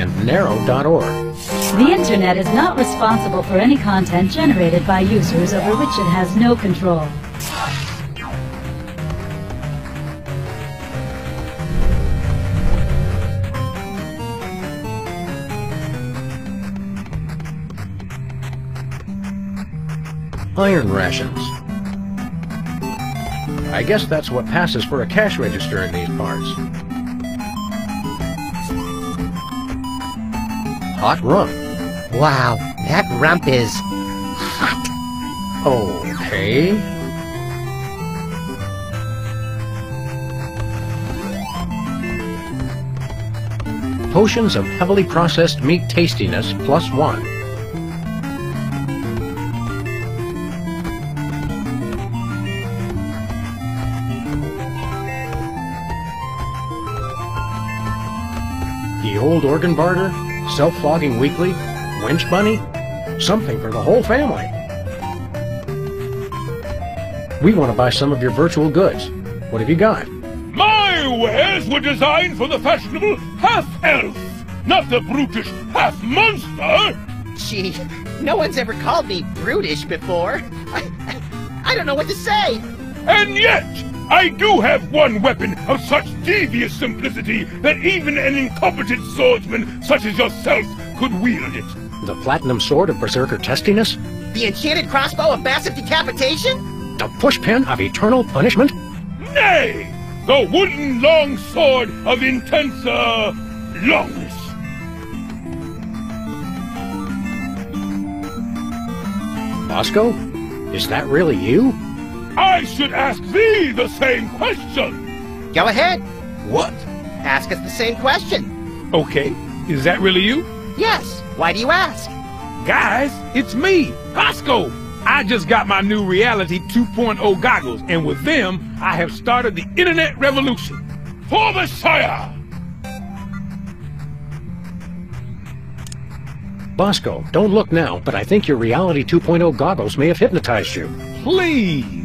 and narrow.org. The Internet is not responsible for any content generated by users over which it has no control. Iron rations. I guess that's what passes for a cash register in these parts. Hot rum. Wow, that rump is hot. Okay. Potions of heavily processed meat tastiness plus one. The old organ barter, self-flogging weekly, winch bunny, something for the whole family. We want to buy some of your virtual goods. What have you got? My wares were designed for the fashionable half-elf, not the brutish half-monster! Gee, no one's ever called me brutish before. I, I don't know what to say. And yet, I do have one weapon of such devious simplicity that even an incompetent swordsman such as yourself could wield it. The platinum sword of berserker testiness? The enchanted crossbow of massive decapitation? The pushpin of eternal punishment? Nay! The wooden long sword of intense, uh, longness. Bosco? Is that really you? I should ask thee the same question! Go ahead. What? Ask us the same question. Okay, is that really you? Yes. Why do you ask? Guys, it's me, Bosco! I just got my new Reality 2.0 goggles, and with them, I have started the internet revolution. For the Shire! Bosco, don't look now, but I think your Reality 2.0 goggles may have hypnotized you. Please!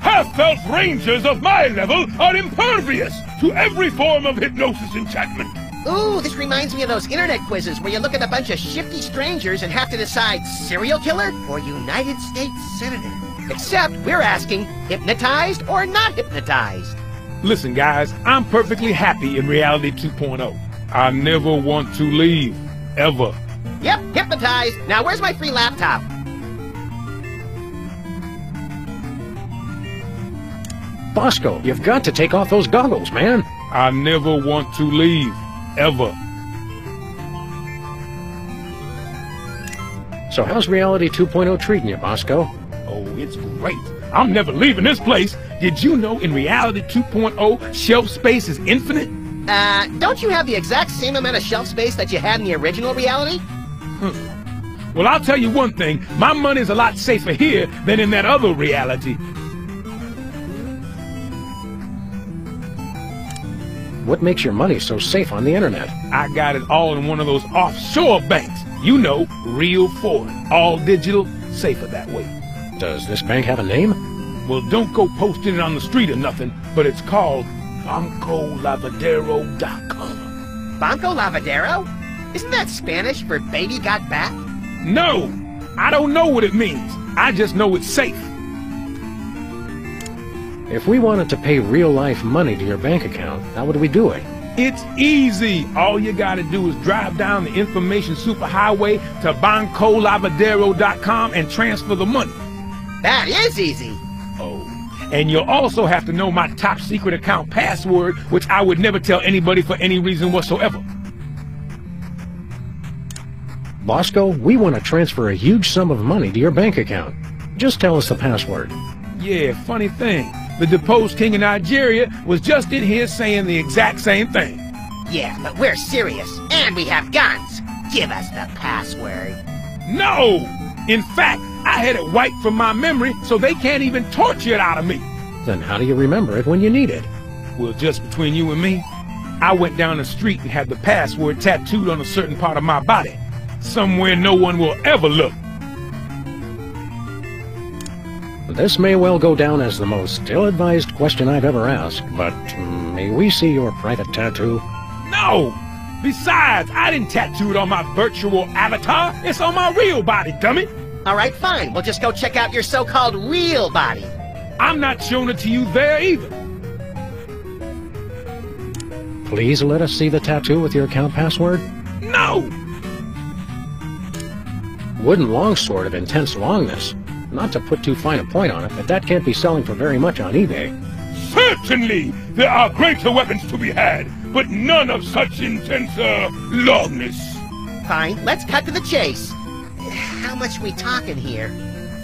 Half-elf rangers of my level are impervious to every form of hypnosis enchantment. Ooh, this reminds me of those internet quizzes where you look at a bunch of shifty strangers and have to decide serial killer or United States Senator. Except we're asking hypnotized or not hypnotized. Listen, guys, I'm perfectly happy in Reality 2.0. I never want to leave. Ever. Yep, hypnotized. Now where's my free laptop? Bosco, you've got to take off those goggles, man. I never want to leave. Ever. So how's Reality 2.0 treating you, Bosco? Oh, it's great. I'm never leaving this place. Did you know in Reality 2.0, shelf space is infinite? Uh, don't you have the exact same amount of shelf space that you had in the original reality? Hmm. Well, I'll tell you one thing. My money's a lot safer here than in that other reality. What makes your money so safe on the internet? I got it all in one of those offshore banks. You know, real foreign, all digital, safer that way. Does this bank have a name? Well, don't go posting it on the street or nothing, but it's called BancoLavadero.com. Banco Lavadero? Isn't that Spanish for baby got back? No! I don't know what it means. I just know it's safe. If we wanted to pay real-life money to your bank account, how would we do it? It's easy. All you gotta do is drive down the information superhighway to BancoLavadero.com and transfer the money. That is easy. Oh. And you'll also have to know my top secret account password, which I would never tell anybody for any reason whatsoever. Bosco, we want to transfer a huge sum of money to your bank account. Just tell us the password. Yeah, funny thing. The deposed king of Nigeria was just in here saying the exact same thing. Yeah, but we're serious, and we have guns. Give us the password. No! In fact, I had it wiped from my memory so they can't even torture it out of me. Then how do you remember it when you need it? Well, just between you and me, I went down the street and had the password tattooed on a certain part of my body. Somewhere no one will ever look. This may well go down as the most ill-advised question I've ever asked, but may we see your private tattoo? No! Besides, I didn't tattoo it on my virtual avatar. It's on my real body, dummy. All right, fine. We'll just go check out your so-called real body. I'm not showing it to you there either. Please let us see the tattoo with your account password. No! Wooden longsword of intense longness. Not to put too fine a point on it, but that can't be selling for very much on eBay. Certainly, there are greater weapons to be had, but none of such intense, uh, longness. Fine, let's cut to the chase. How much we talking here?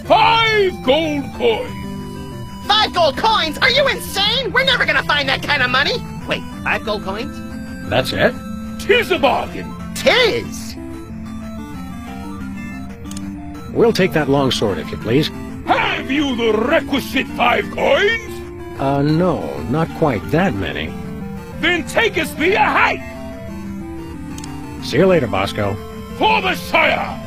Five gold coins. Five gold coins? Are you insane? We're never gonna find that kind of money. Wait, five gold coins? That's it? Tis a bargain. Tis! We'll take that longsword if you please. Have you the requisite five coins? Uh, no, not quite that many. Then take us via height See you later, Bosco. for the Shire.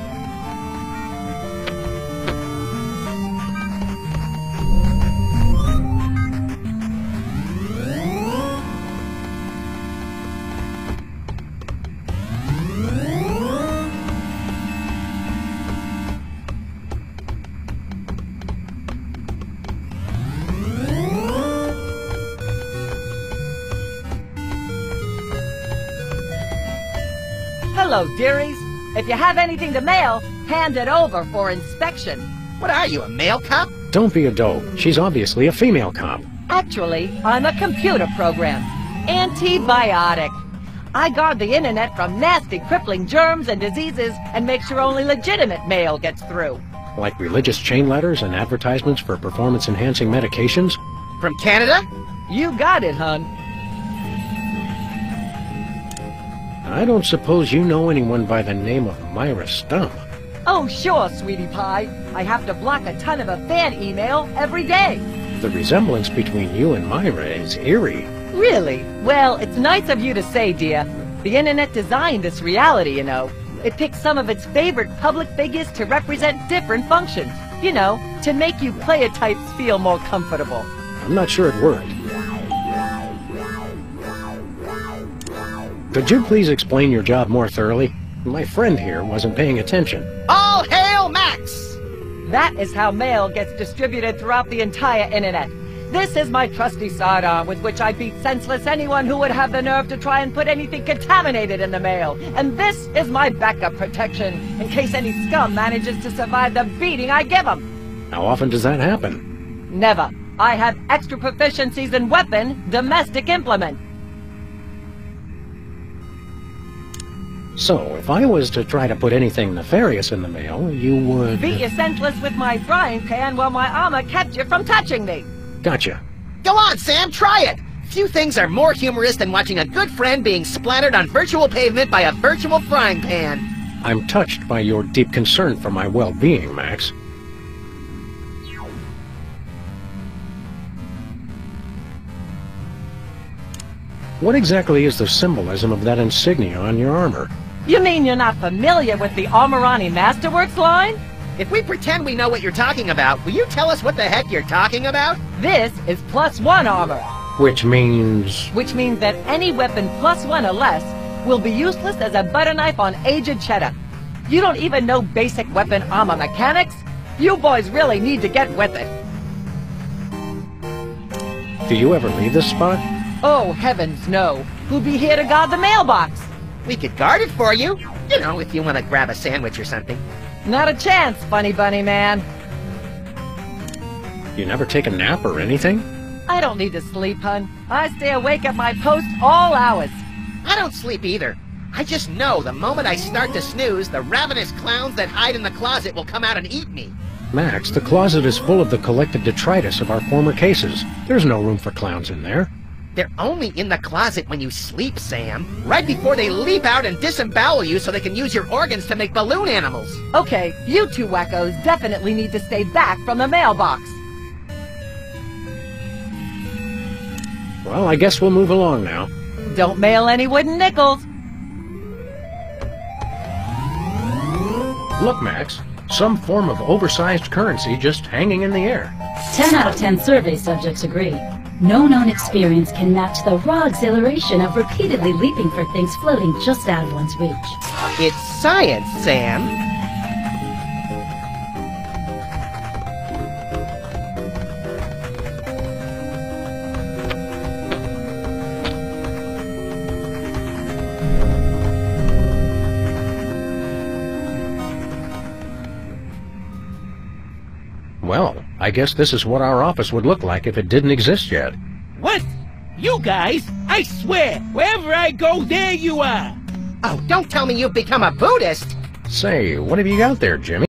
Hello, dearies. If you have anything to mail, hand it over for inspection. What are you, a mail cop? Don't be a dope. She's obviously a female cop. Actually, I'm a computer program. Antibiotic. I guard the internet from nasty, crippling germs and diseases and make sure only legitimate mail gets through. Like religious chain letters and advertisements for performance-enhancing medications. From Canada? You got it, hun. I don't suppose you know anyone by the name of Myra Stump. Oh, sure, sweetie pie. I have to block a ton of a fan email every day. The resemblance between you and Myra is eerie. Really? Well, it's nice of you to say, dear. The internet designed this reality, you know. It picks some of its favorite public figures to represent different functions. You know, to make you player types feel more comfortable. I'm not sure it worked. Could you please explain your job more thoroughly? My friend here wasn't paying attention. All hail Max! That is how mail gets distributed throughout the entire internet. This is my trusty sidearm with which I beat senseless anyone who would have the nerve to try and put anything contaminated in the mail. And this is my backup protection in case any scum manages to survive the beating I give them. How often does that happen? Never. I have extra proficiencies in weapon, domestic implement. So, if I was to try to put anything nefarious in the mail, you would... Beat you uh, senseless with my frying pan while my armor kept you from touching me. Gotcha. Go on, Sam, try it! Few things are more humorous than watching a good friend being splattered on virtual pavement by a virtual frying pan. I'm touched by your deep concern for my well-being, Max. What exactly is the symbolism of that insignia on your armor? You mean you're not familiar with the Armorani Masterworks line? If we pretend we know what you're talking about, will you tell us what the heck you're talking about? This is plus one armor, Which means... which means that any weapon plus one or less will be useless as a butter knife on aged cheddar. You don't even know basic weapon armor mechanics? You boys really need to get with it. Do you ever leave this spot? Oh, heavens no. Who'll be here to guard the mailbox? We could guard it for you. You know, if you want to grab a sandwich or something. Not a chance, funny bunny man. You never take a nap or anything? I don't need to sleep, hun. I stay awake at my post all hours. I don't sleep either. I just know the moment I start to snooze, the ravenous clowns that hide in the closet will come out and eat me. Max, the closet is full of the collected detritus of our former cases. There's no room for clowns in there. They're only in the closet when you sleep, Sam. Right before they leap out and disembowel you so they can use your organs to make balloon animals. Okay, you two wackos definitely need to stay back from the mailbox. Well, I guess we'll move along now. Don't mail any wooden nickels. Look, Max. Some form of oversized currency just hanging in the air. 10 out of 10 survey subjects agree. No known experience can match the raw exhilaration of repeatedly leaping for things floating just out of one's reach. It's science, Sam. I guess this is what our office would look like if it didn't exist yet. What? You guys? I swear, wherever I go, there you are. Oh, don't tell me you've become a Buddhist. Say, what have you got there, Jimmy?